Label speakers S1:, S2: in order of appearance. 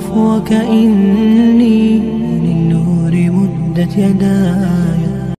S1: وكأني للنور مدت يداي.